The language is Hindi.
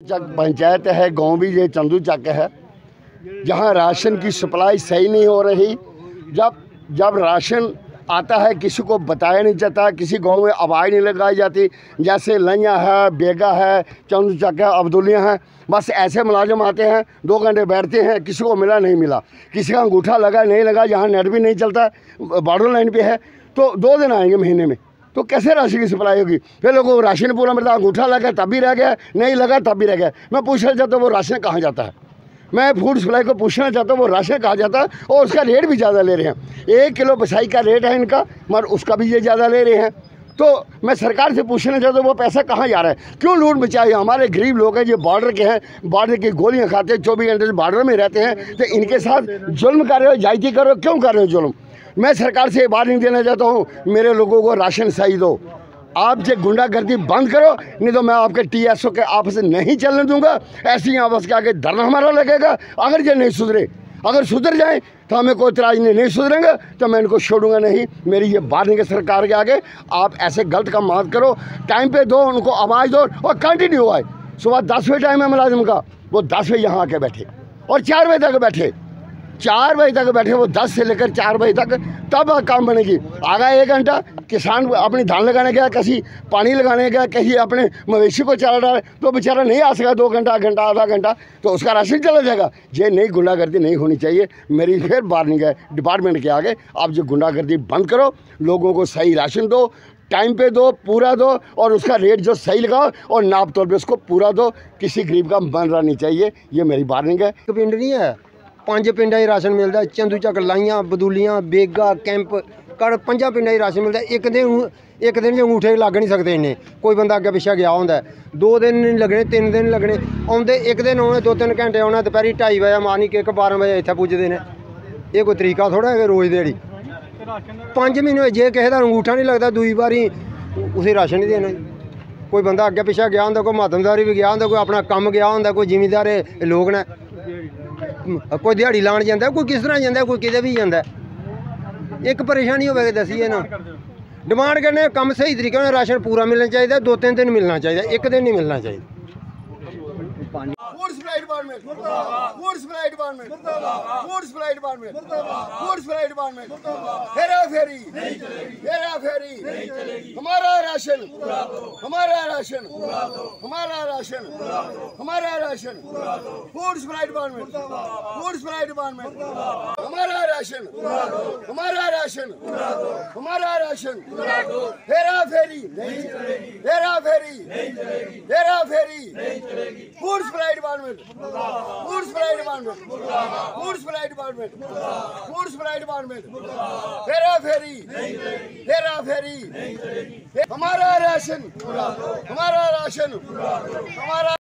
चक पंचायत है, गाँव भी ये चंदू चक है। जहाँ राशन की सप्लाई सही नहीं हो रही, जब जब राशन आता है, किसी को बताया नहीं जाता, किसी गाँव में आवाज़ नहीं लगाई जाती, जैसे लैया है, बेगा है, चंदू चक है, अब्दुलिया है, बस ऐसे मुलाजम आते हैं, दो घंटे बैठते हैं, किसी को मिला नहीं मिला। किसी का अंगूठा लगा नहीं लगा, जहाँ नेट भी नहीं चलता बॉर्डर लाइन पे है तो दो दिन आएँगे महीने में। तो कैसे राशन की सप्लाई होगी? फिर लोगों को राशन पूरा मिलता, अंगूठा लगा तब भी रह गया, नहीं लगा, तब भी रह गया। मैं पूछना चाहता हूँ, वो राशन कहाँ जाता है? मैं फ़ूड सप्लाई को पूछना चाहता हूँ, वो राशन कहाँ जाता है? और उसका रेट भी ज़्यादा ले रहे हैं। एक किलो बसाई का रेट है इनका, मगर उसका भी ये ज़्यादा ले रहे हैं। तो मैं सरकार से पूछना चाहता हूँ, वो पैसा कहाँ जा रहा है? क्यों लूट मचाई हमारे गरीब लोग हैं जो बॉर्डर के हैं बॉर्डर की गोलियाँ खाते हैं, चौबीस घंटे बॉर्डर में रहते हैं तो इनके साथ जुल्म कर रहे हो जायती कर रहे हो, क्यों कर रहे हो जुल्म? मैं सरकार से ये नहीं देना चाहता हूँ। मेरे लोगों को राशन सही दो। आप जो गुंडागर्दी बंद करो, नहीं तो मैं आपके टीएसओ के आपस नहीं चलने दूँगा। ऐसी आपस के आगे धरना हमारा लगेगा। अगर ये नहीं सुधरे, अगर सुधर जाए तो हमें कोई इतराज नहीं नहीं सुधरेंगे तो मैं इनको छोड़ूँगा नहीं। मेरी ये नहीं कि सरकार के आगे आप ऐसे गलत काम मत करो। टाइम पे दो, उनको आवाज़ दो और कंटिन्यू आए। सुबह दस बजे टाइम है मुलाजिम का, वो दस बजे यहाँ आके बैठे और चार बजे तक बैठे। चार बजे तक बैठे, वो दस से लेकर चार बजे तक, तब काम बनेगी। आगा एक घंटा किसान अपनी धान लगाने गया कहीं पानी लगाने गया कहीं अपने मवेशी को चारा डाले तो बेचारा नहीं आ सका दो घंटा घंटा, आधा घंटा तो उसका राशन चला जाएगा। ये नहीं, गुंडागर्दी नहीं होनी चाहिए। मेरी फिर वार्निंग है, डिपार्टमेंट के आगे आप जो गुंडागर्दी बंद करो, लोगों को सही राशन दो, टाइम पे दो, पूरा दो, और उसका रेट जो सही लगाओ, और नाप तौर पे उसको पूरा दो। किसी गरीब का मन रहा नहीं चाहिए, ये मेरी वार्निंग है। पिंड नहीं है ਪੰਜ ਪਿੰਡਾਂ 'ਚ ਰਾਸ਼ਨ ਮਿਲਦਾ ਚੰਦੂ ਚੱਕ ਲਾਈਆਂ ਬਦੂਲੀਆਂ ਬੇਗਾ ਕੈਂਪ ਕੜ ਪੰਜਾਂ ਪਿੰਡਾਂ 'ਚ ਰਾਸ਼ਨ ਮਿਲਦਾ ਇੱਕ ਦਿਨ ਇੱਕ ਦਿਨ 'ਚ ਅੰਗੂਠੇ ਲੱਗ ਨਹੀਂ ਸਕਦੇ ਇੰਨੇ ਕੋਈ ਬੰਦਾ ਅੱਗੇ ਪਿੱਛੇ ਗਿਆ ਹੁੰਦਾ। ਦੋ ਦਿਨ ਨਹੀਂ ਲੱਗਣੇ ਤਿੰਨ ਦਿਨ ਲੱਗਣੇ ਆਉਂਦੇ ਇੱਕ ਦਿਨ ਆਉਣੇ ਦੋ ਤਿੰਨ ਘੰਟੇ ਆਉਣਾ ਦੁਪਹਿਰੀ 2:30 ਵਜੇ ਮਾਨੀ ਕਿ 12 ਵਜੇ ਇੱਥੇ ਪੁੱਜਦੇ ਨੇ। ਇਹ ਕੋਈ ਤਰੀਕਾ ਥੋੜਾ ਹੈ ਰੋਜ਼ ਦਿਹਾੜੀ ਪੰਜ ਮਹੀਨੇ ਹੋਏ, ਜੇ ਕਿਸੇ ਦਾ ਅੰਗੂਠਾ ਨਹੀਂ ਲੱਗਦਾ ਦੂਈ ਵਾਰੀ ਉਸੇ ਰਾਸ਼ਨ ਨਹੀਂ ਦੇਣਾ ਕੋਈ ਬੰਦਾ ਅੱਗੇ ਪਿੱਛੇ ਗਿਆ ਹੁੰਦਾ ਕੋਈ ਮਾਤਮਦਾਰੀ ਵੀ ਗਿਆ ਹੁੰਦਾ ਕੋਈ ਆਪਣਾ ਕੰਮ ਗਿਆ ਹੁੰਦਾ ਕੋਈ ਜ਼ਿਮੀਂਦਾਰ ਲੋਕ ਨੇ। ਕੋਈ ਦਿਹਾੜੀ ਲਾਣ ਜਾਂਦਾ, ਕੋਈ ਕਿਸ ਤਰ੍ਹਾਂ ਜਾਂਦਾ, ਕੋਈ ਕਿਤੇ ਵੀ ਜਾਂਦਾ। ਇੱਕ ਪਰੇਸ਼ਾਨੀ ਹੋਵੇ ਦੱਸੀਏ ਨਾ। ਡਿਮਾਂਡ ਕਰਨੇ ਕੰਮ ਸਹੀ ਤਰੀਕੇ ਨਾਲ ਰਾਸ਼ਨ ਪੂਰਾ ਮਿਲਣਾ ਚਾਹੀਦਾ, ਦੋ ਤਿੰਨ ਦਿਨ ਮਿਲਣਾ ਚਾਹੀਦਾ, ਇੱਕ ਦਿਨ ਨਹੀਂ ਮਿਲਣਾ ਚਾਹੀਦਾ। डिपार्टमेंट हेरा फेरी। हेरा फेरी। हमारा राशन। हमारा राशन। हमारा राशन। हमारा ration. Food supply department food supply department हमारा राशन। हमारा राशन। हमारा राशन। हेरा फेरी हेरा फेरी food supply department food supply department food supply department food supply department Hera फेरी हेरा फेरी हमारा राशन हमारा राशन हमारा